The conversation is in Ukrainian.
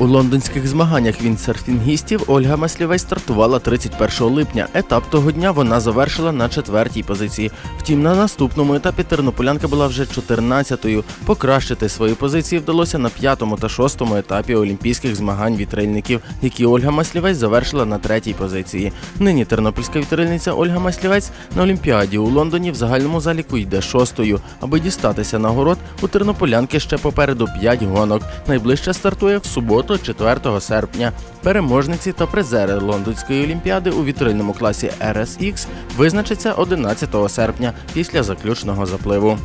У лондонських змаганнях віндсерфінгістів Ольга Маслівець стартувала 31 липня. Етап того дня вона завершила на четвертій позиції. Втім, на наступному етапі тернополянка була вже 14-ю. Покращити свої позиції вдалося на п'ятому та шостому етапі олімпійських змагань вітрильників, які Ольга Маслівець завершила на третій позиції. Нині тернопільська вітрильниця Ольга Маслівець на Олімпіаді у Лондоні в загальному заліку йде шостою. Аби дістатися нагород, у тернополянки ще попереду 5 гонок. Найближче стартує в суботу, 4 серпня. Переможниці та призери Лондонської олімпіади у вітрильному класі RSX визначаться 11 серпня після заключного запливу.